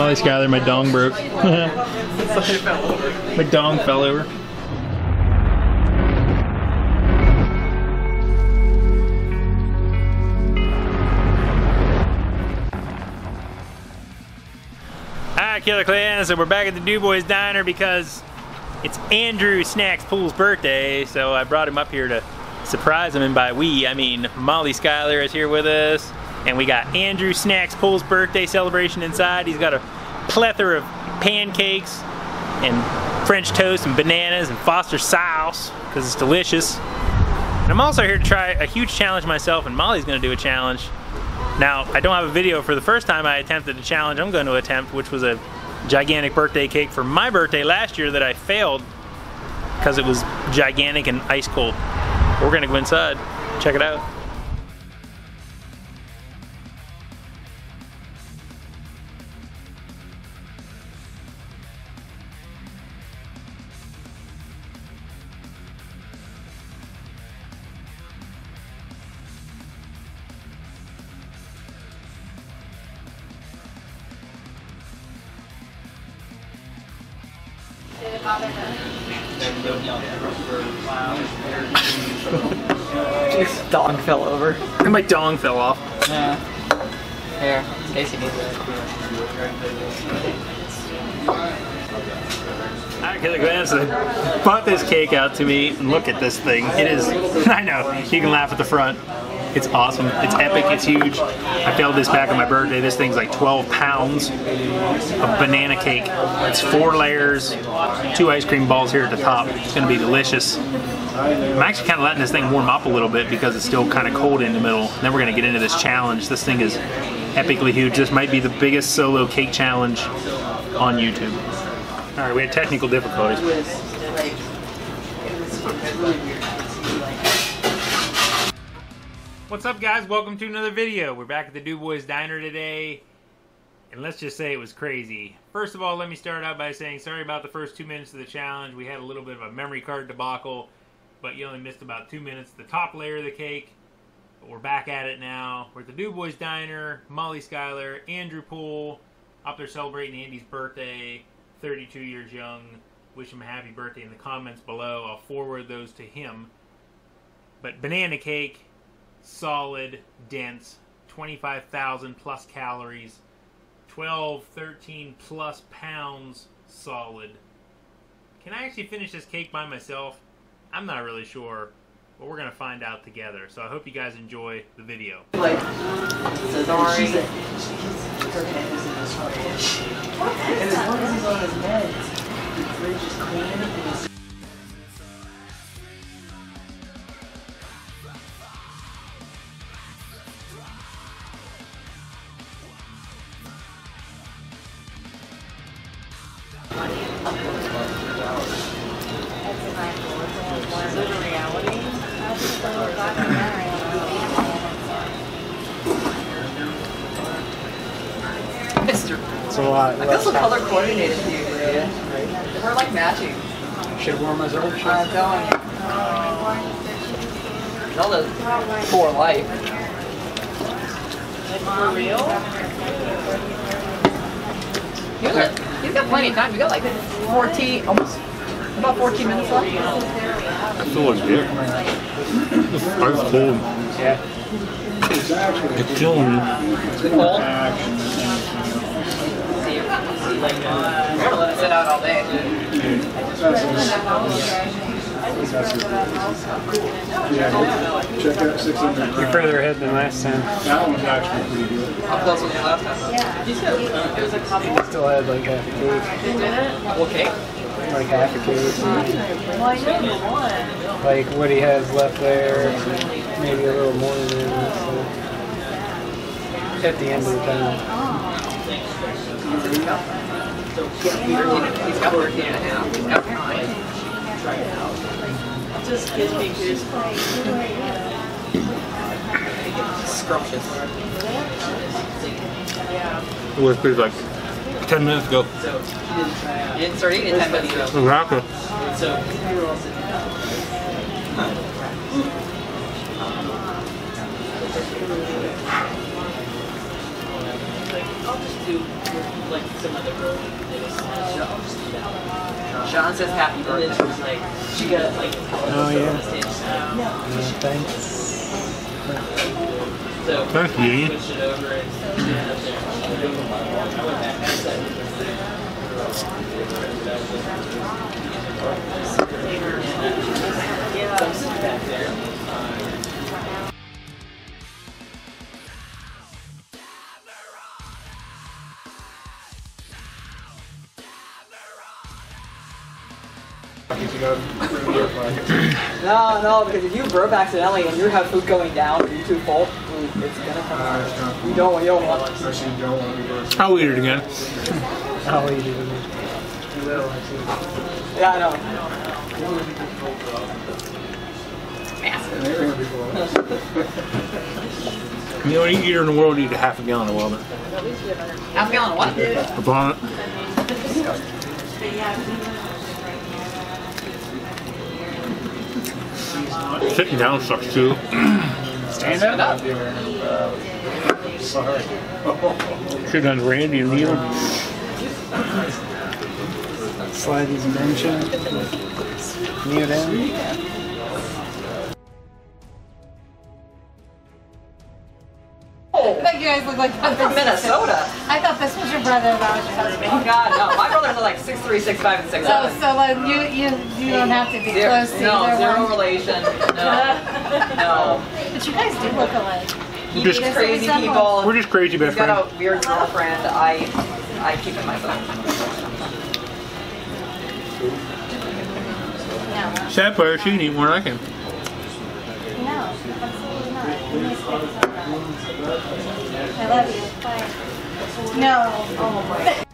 Molly Schuyler, my dong broke. my dong fell over. Alright, Killer Clan, so we're back at the Du Bois Diner because it's Andrew Snacks Poole's birthday, so I brought him up here to surprise him, and by we, I mean Molly Schuyler is here with us, and we got Andrew Snacks Poole's birthday celebration inside. He's got a plethora of pancakes and French toast and bananas and Foster sauce, because it's delicious. And I'm also here to try a huge challenge myself, and Molly's gonna do a challenge. Now, I don't have a video for the first time I attempted a challenge I'm going to attempt, which was a gigantic birthday cake for my birthday last year that I failed because it was gigantic and ice cold. We're gonna go inside, check it out. His dog fell over. And my dong fell off. Yeah. Here, Casey needs it. Alright, Killer Glance bought this cake out to me, and look at this thing. It is, I know, you can laugh at the front. It's awesome. It's epic. It's huge. I failed this back on my birthday. This thing's like 12 pounds of banana cake. It's four layers, two ice cream balls here at the top. It's going to be delicious. I'm actually kind of letting this thing warm up a little bit because it's still kind of cold in the middle. Then we're going to get into this challenge. This thing is epically huge. This might be the biggest solo cake challenge on YouTube. All right, we had technical difficulties. What's up guys? Welcome to another video. We're back at the Du Bois Diner today. And let's just say it was crazy. First of all, let me start out by saying sorry about the first two minutes of the challenge. We had a little bit of a memory card debacle, but you only missed about two minutes. The top layer of the cake, but we're back at it now. We're at the Du Bois Diner, Molly Schuyler, Andrew Poole, up there celebrating Andy's birthday, 32 years young. Wish him a happy birthday in the comments below. I'll forward those to him. But banana cake, solid, dense, 25,000 plus calories, 12, 13 plus pounds solid. Can I actually finish this cake by myself? I'm not really sure, but we're gonna find out together. So I hope you guys enjoy the video. Like, sorry. And as long as he's on his meds, the fridge is clean it's a lot. I feel so color coordinated with you today. We're like matching. Should have worn my Zorro shirt. I'm telling you. Zelda's for life. For real? You've got, you've got plenty of time. You got like 14, almost about 14 minutes left. Still looks good. Ice cold. Yeah. It's killing me. Cold. We're gonna let it sit out all day. Check out 600. You're further ahead than last time. That one's actually pretty good. How close was it last time? Still had like half a cake. What cake? Like half a cake. Like what he has left there. Maybe a little more than that. So. At the end of the time. He's got 13 and a half. He's got nine. Just gives me goosebumps. Scrumptious. It was pretty like 10 minutes ago. You didn't start eating at 10 minutes ago. Exactly. like some other girl. Sean says happy And then she birthday. was like, she got like. Oh, yeah. on stage. So Thank you, No, no, because if you burp accidentally and you have food going down, or you're too full, it's gonna come out. You don't, you don't want it. Especially you don't want to go. I'll eat it again. I'll eat it. You will, actually. Yeah, I know. You know, any eater in the world eat a half a gallon of Wellman. Half a gallon of what? Upon it. Sitting down sucks too. Stand Stand up. Sorry. Should have done Randy and Neil. Slide these bench in. Kneel down. You guys looked like I'm from Minnesota. I thought this was your brother. That was your husband. Oh God, no. My brothers are like six three, six five, and six So, seven. so like you, you, you don't have to be Zero, close to no, either zero one. relation. No, no. But you guys do look alike. He Just crazy resemblance. people. We're just crazy He's best friends. got a weird girlfriend. I, I keep it myself. No, Sad part, she can eat more than I can. no, absolutely not. I love you. Bye. No. Oh my.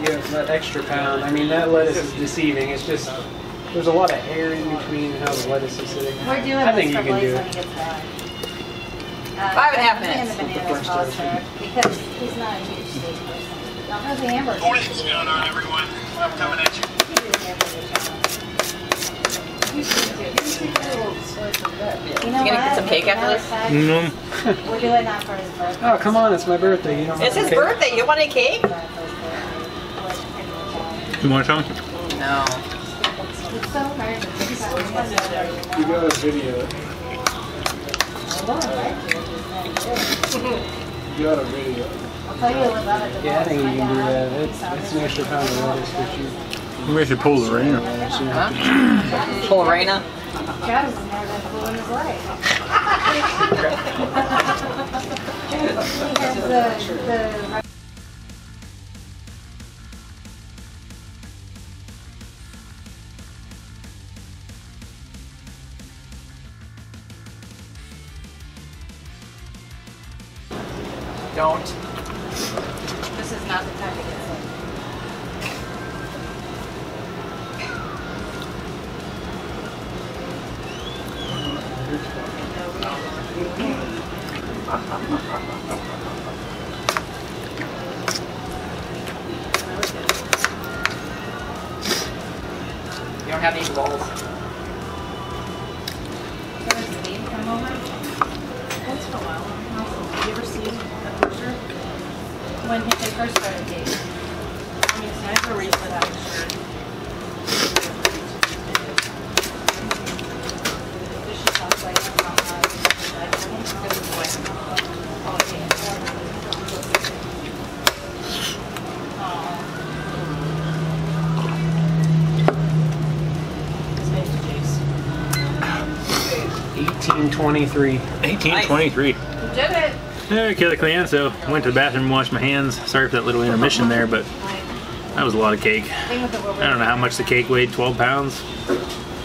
Yeah, that extra pound. I mean, that lettuce is deceiving. It's just, there's a lot of air in between how the lettuce is sitting. We're doing I think this you for can do Blaze it. when he gets done. Uh, Five and a half minutes. the bananas foster, because he's not a huge steak person. Don't have the hamburger. What's going on, everyone? I'm coming at you. You know You gonna get some cake after this? Matter of No. We're doing that for his birthday. Oh, come on, it's my birthday. You don't It's his cake? birthday. You want a cake? You want some? No. You got a video. You got a video. I'll tell you a about it. Yeah, I think you can do that. It's, it's an extra pound of lettuce for you. Maybe I should pull the rain. Huh? Pull Raina. Travis has never been flew in his life. he has the, the You don't have any picture? When they first started dating. I mean, it's never recent, I'm sure. 1823. 1823. You did it! Yeah, killed a clan, so went to the bathroom and washed my hands. Sorry for that little intermission there, but that was a lot of cake. Thing with the rubber- I don't know how much the cake weighed, 12 pounds.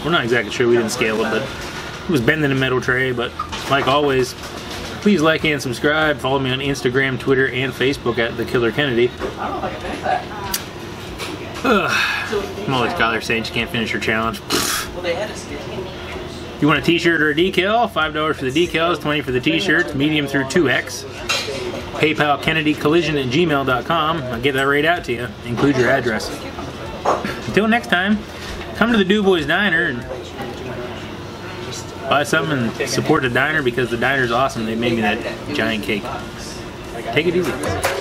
We're not exactly sure, we didn't scale it, but it was bent in a metal tray. But like always, please like and subscribe. Follow me on Instagram, Twitter, and Facebook at The Killer Kennedy. I don't know if I can that. Ugh. I'm always Schuyler saying she can't finish her challenge. Well, they had a skit. If you want a t-shirt or a decal, $5 for the decals, 20 for the t-shirts, medium through 2X. PayPal Kennedy Collision at gmail.com. I'll get that right out to you. Include your address. Until next time, come to the Du Bois Diner and buy something and support the diner because the diner's awesome. They made me that giant cake. Take it easy.